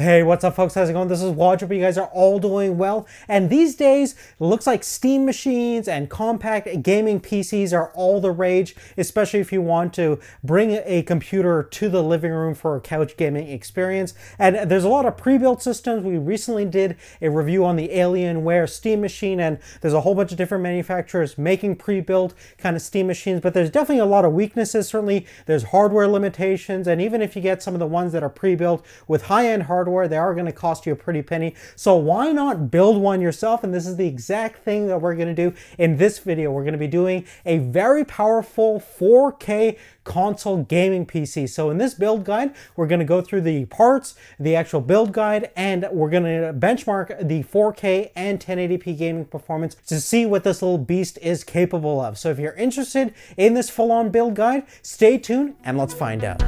Hey, what's up folks? How's it going? This is Wadge. You guys are all doing well. And these days, it looks like Steam machines and compact gaming PCs are all the rage, especially if you want to bring a computer to the living room for a couch gaming experience. And there's a lot of pre-built systems. We recently did a review on the Alienware Steam machine, and there's a whole bunch of different manufacturers making pre-built kind of Steam machines, but there's definitely a lot of weaknesses. Certainly, there's hardware limitations, and even if you get some of the ones that are pre-built with high-end hardware, hardware, they are going to cost you a pretty penny. So why not build one yourself? And this is the exact thing that we're going to do in this video. We're going to be doing a very powerful 4K console gaming PC. So in this build guide, we're going to go through the parts, the actual build guide, and we're going to benchmark the 4K and 1080p gaming performance to see what this little beast is capable of. So if you're interested in this full-on build guide, stay tuned and let's find out.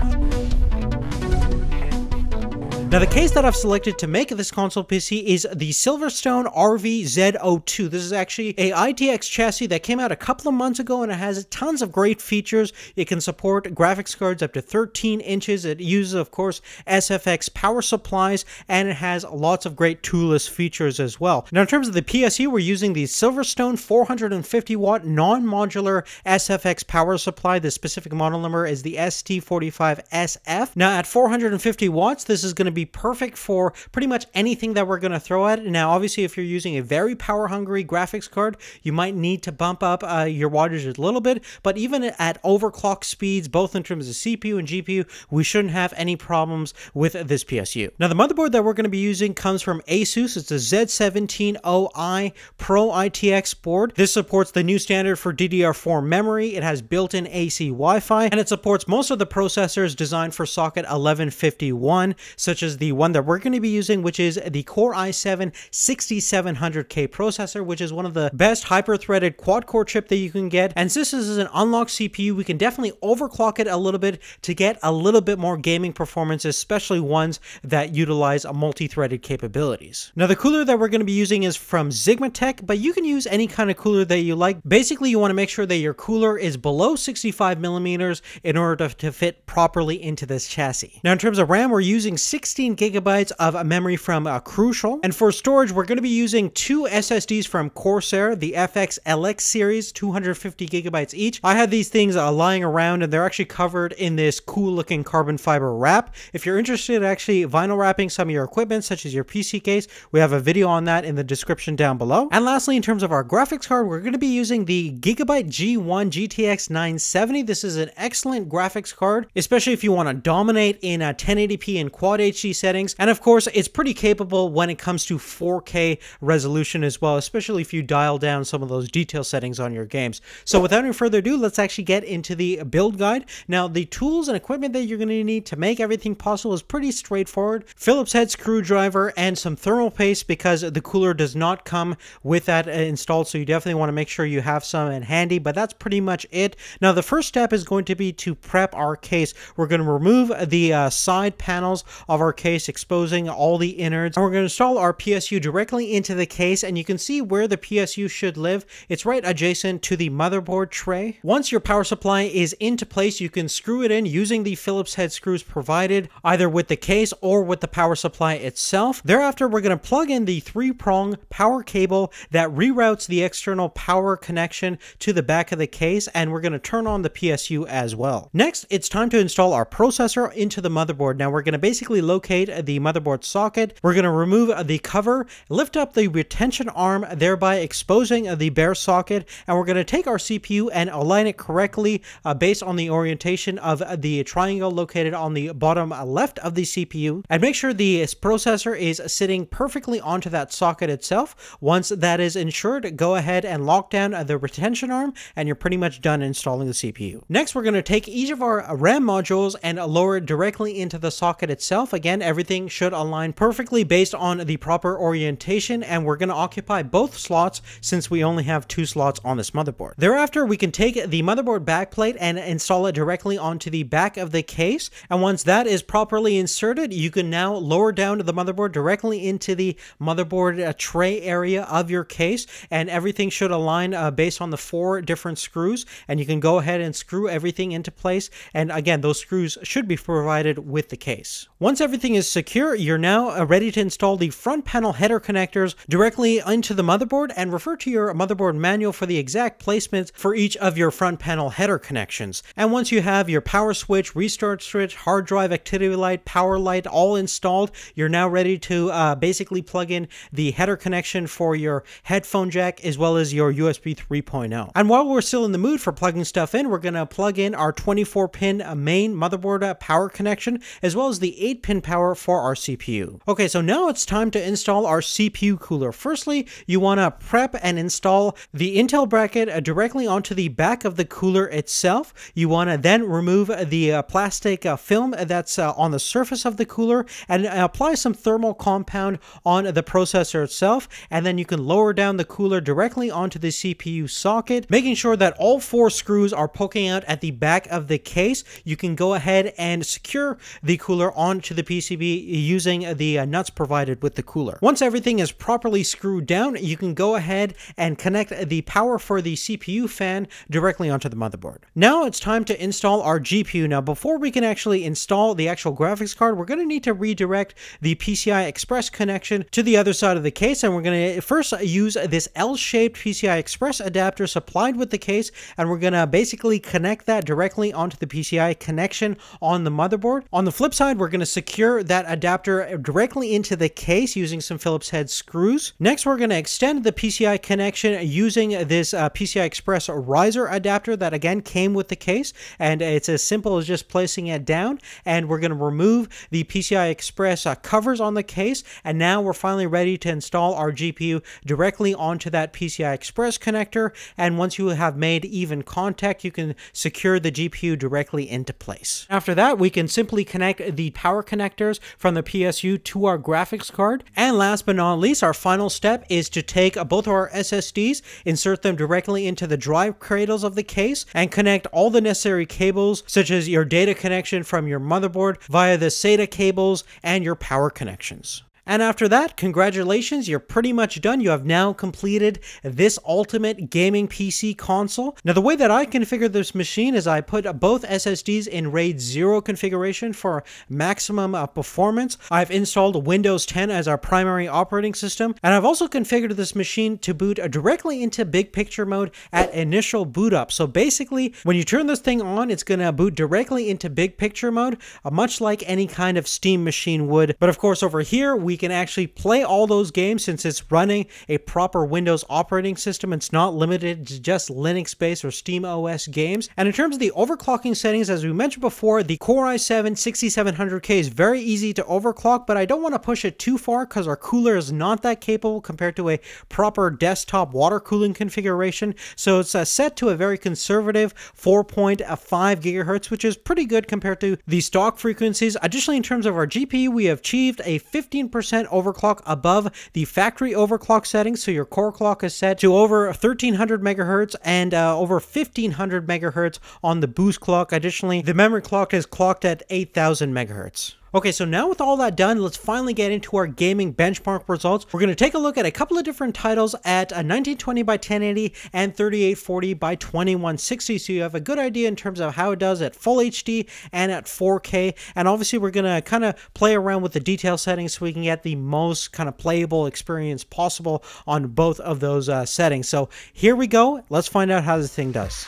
Now the case that I've selected to make this console PC is the Silverstone RVZ02. This is actually a ITX chassis that came out a couple of months ago and it has tons of great features. It can support graphics cards up to 13 inches. It uses, of course, SFX power supplies and it has lots of great toolless features as well. Now in terms of the PSU, we're using the Silverstone 450 watt non-modular SFX power supply. The specific model number is the ST45SF. Now at 450 watts, this is going to be be perfect for pretty much anything that we're going to throw at it. Now, obviously, if you're using a very power hungry graphics card, you might need to bump up uh, your wattage a little bit, but even at overclock speeds, both in terms of CPU and GPU, we shouldn't have any problems with this PSU. Now, the motherboard that we're going to be using comes from Asus. It's a Z170I Pro ITX board. This supports the new standard for DDR4 memory. It has built-in AC Wi-Fi, and it supports most of the processors designed for socket 1151, such as the one that we're going to be using, which is the Core i7 6700K processor, which is one of the best hyper-threaded quad-core chip that you can get. And since this is an unlocked CPU, we can definitely overclock it a little bit to get a little bit more gaming performance, especially ones that utilize multi-threaded capabilities. Now, the cooler that we're going to be using is from Xigmatek, but you can use any kind of cooler that you like. Basically, you want to make sure that your cooler is below 65 millimeters in order to, to fit properly into this chassis. Now, in terms of RAM, we're using 16 16 gigabytes of memory from uh, Crucial. And for storage, we're going to be using two SSDs from Corsair, the FX LX series, 250 gigabytes each. I had these things uh, lying around and they're actually covered in this cool looking carbon fiber wrap. If you're interested in actually vinyl wrapping some of your equipment, such as your PC case, we have a video on that in the description down below. And lastly, in terms of our graphics card, we're going to be using the Gigabyte G1 GTX 970. This is an excellent graphics card, especially if you want to dominate in a 1080p and Quad HD settings. And of course, it's pretty capable when it comes to 4K resolution as well, especially if you dial down some of those detail settings on your games. So without any further ado, let's actually get into the build guide. Now, the tools and equipment that you're going to need to make everything possible is pretty straightforward. Phillips head screwdriver and some thermal paste because the cooler does not come with that uh, installed. So you definitely want to make sure you have some in handy, but that's pretty much it. Now, the first step is going to be to prep our case. We're going to remove the uh, side panels of our case, exposing all the innards. And we're going to install our PSU directly into the case, and you can see where the PSU should live. It's right adjacent to the motherboard tray. Once your power supply is into place, you can screw it in using the Phillips head screws provided, either with the case or with the power supply itself. Thereafter, we're going to plug in the three-prong power cable that reroutes the external power connection to the back of the case, and we're going to turn on the PSU as well. Next, it's time to install our processor into the motherboard. Now, we're going to basically locate locate the motherboard socket. We're going to remove the cover, lift up the retention arm, thereby exposing the bare socket, and we're going to take our CPU and align it correctly uh, based on the orientation of the triangle located on the bottom left of the CPU, and make sure the processor is sitting perfectly onto that socket itself. Once that is ensured, go ahead and lock down the retention arm, and you're pretty much done installing the CPU. Next, we're going to take each of our RAM modules and lower it directly into the socket itself. Again, Everything should align perfectly based on the proper orientation, and we're going to occupy both slots since we only have two slots on this motherboard. Thereafter, we can take the motherboard backplate and install it directly onto the back of the case, and once that is properly inserted, you can now lower down the motherboard directly into the motherboard uh, tray area of your case, and everything should align uh, based on the four different screws, and you can go ahead and screw everything into place, and again, those screws should be provided with the case. Once everything everything is secure, you're now uh, ready to install the front panel header connectors directly into the motherboard and refer to your motherboard manual for the exact placements for each of your front panel header connections. And once you have your power switch, restart switch, hard drive, activity light, power light all installed, you're now ready to uh, basically plug in the header connection for your headphone jack as well as your USB 3.0. And while we're still in the mood for plugging stuff in, we're going to plug in our 24 pin main motherboard uh, power connection as well as the 8 pin power for our CPU. Okay, so now it's time to install our CPU cooler. Firstly, you want to prep and install the Intel bracket uh, directly onto the back of the cooler itself. You want to then remove the uh, plastic uh, film that's uh, on the surface of the cooler and apply some thermal compound on the processor itself. And then you can lower down the cooler directly onto the CPU socket, making sure that all four screws are poking out at the back of the case. You can go ahead and secure the cooler onto the Using the uh, nuts provided with the cooler. Once everything is properly screwed down, you can go ahead and connect the power for the CPU fan directly onto the motherboard. Now it's time to install our GPU. Now before we can actually install the actual graphics card, we're going to need to redirect the PCI Express connection to the other side of the case and we're going to first use this L-shaped PCI Express adapter supplied with the case and we're going to basically connect that directly onto the PCI connection on the motherboard. On the flip side, we're going to secure that adapter directly into the case using some Phillips head screws. Next, we're going to extend the PCI connection using this uh, PCI Express riser adapter that again came with the case and it's as simple as just placing it down and we're going to remove the PCI Express uh, covers on the case and now we're finally ready to install our GPU directly onto that PCI Express connector and once you have made even contact you can secure the GPU directly into place. After that we can simply connect the power connectors from the PSU to our graphics card and last but not least our final step is to take both of our SSDs insert them directly into the drive cradles of the case and connect all the necessary cables such as your data connection from your motherboard via the SATA cables and your power connections. And after that, congratulations, you're pretty much done. You have now completed this ultimate gaming PC console. Now, the way that I configure this machine is I put both SSDs in RAID 0 configuration for maximum uh, performance. I've installed Windows 10 as our primary operating system, and I've also configured this machine to boot directly into big picture mode at initial boot up. So basically, when you turn this thing on, it's going to boot directly into big picture mode, uh, much like any kind of Steam machine would. But of course, over here, we can actually play all those games since it's running a proper Windows operating system. It's not limited to just Linux based or Steam OS games. And in terms of the overclocking settings, as we mentioned before, the Core i7 6700K is very easy to overclock, but I don't want to push it too far because our cooler is not that capable compared to a proper desktop water cooling configuration. So it's uh, set to a very conservative 4.5 gigahertz, which is pretty good compared to the stock frequencies. Additionally, in terms of our GPU, we have achieved a 15% overclock above the factory overclock settings. So your core clock is set to over 1300 megahertz and uh, over 1500 megahertz on the boost clock. Additionally, the memory clock is clocked at 8000 megahertz. Okay, so now with all that done, let's finally get into our gaming benchmark results. We're going to take a look at a couple of different titles at a 1920 by 1080 and 3840 by 2160, so you have a good idea in terms of how it does at full HD and at 4K. And obviously, we're going to kind of play around with the detail settings so we can get the most kind of playable experience possible on both of those uh, settings. So here we go. Let's find out how this thing does.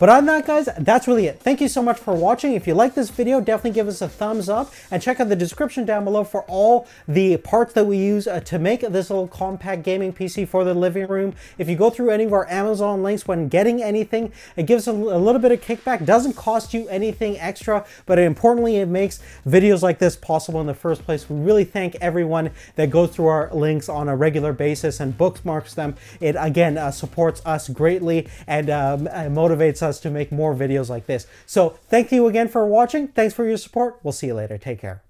But on that, guys, that's really it. Thank you so much for watching. If you like this video, definitely give us a thumbs up and check out the description down below for all the parts that we use uh, to make this little compact gaming PC for the living room. If you go through any of our Amazon links when getting anything, it gives a, a little bit of kickback. Doesn't cost you anything extra, but importantly, it makes videos like this possible in the first place. We really thank everyone that goes through our links on a regular basis and bookmarks them. It again uh, supports us greatly and um, motivates us to make more videos like this. So thank you again for watching. Thanks for your support. We'll see you later. Take care.